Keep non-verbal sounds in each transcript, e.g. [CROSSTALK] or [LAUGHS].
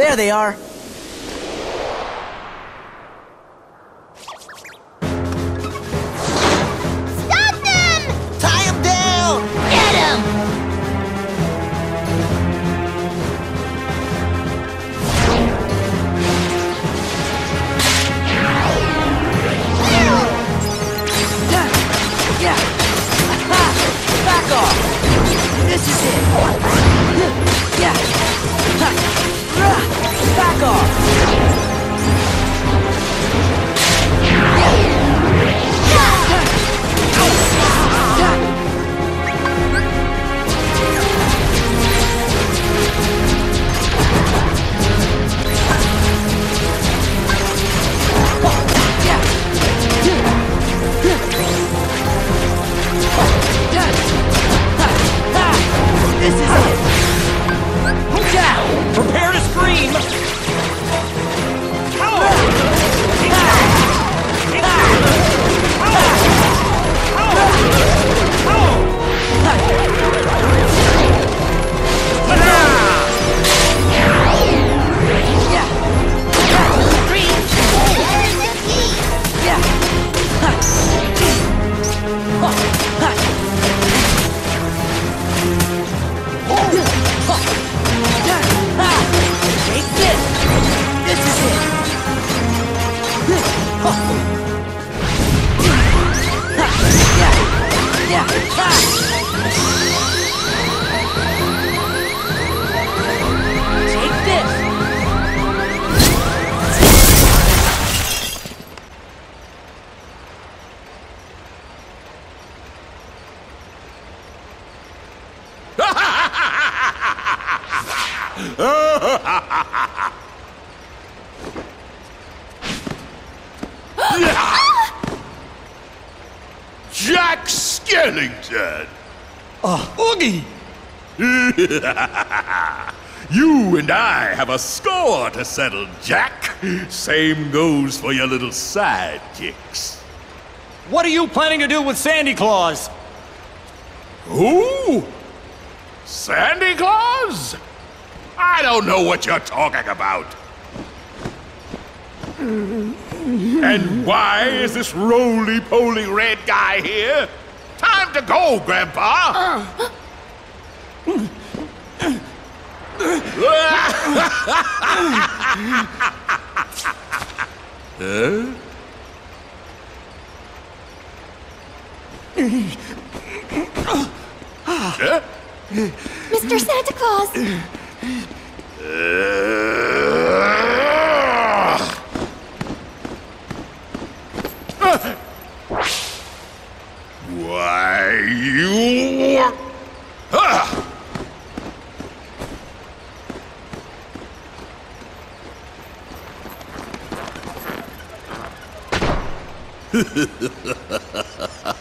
There they are. Jack Skellington! Ah, Oogie! [LAUGHS] You and I have a score to settle, Jack. Same goes for your little sidekicks. What are you planning to do with Sandy Claws? Who? Sandy Claws? I don't know what you're talking about. and why is this roly-poly red guy here? Time to go, Grandpa! huh? Mr. Santa Claus! Why, you... Ah! [LAUGHS] ha! [LAUGHS]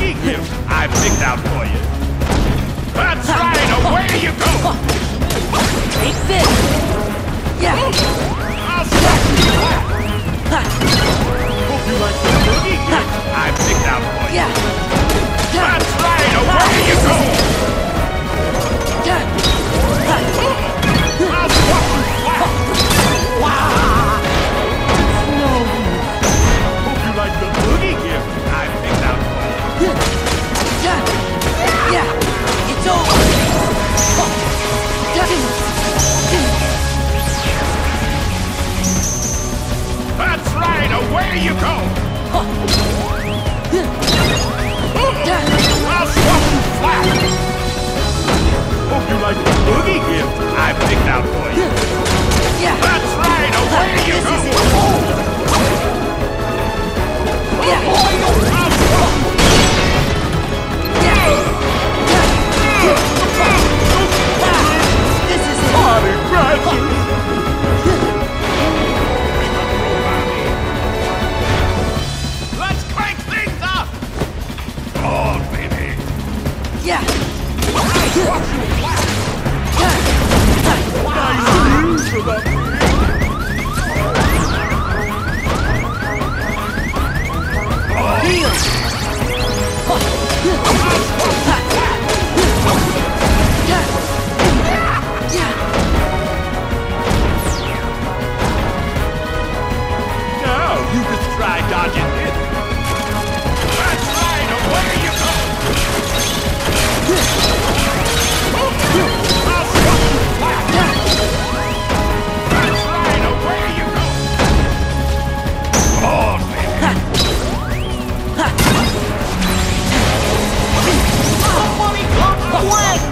gift I picked out for you. That's right, away you go. Take this! Yeah! I'll you. Hope you like the gift I picked out for you. Yeah! That's right, away you go. 哈哈 Oh,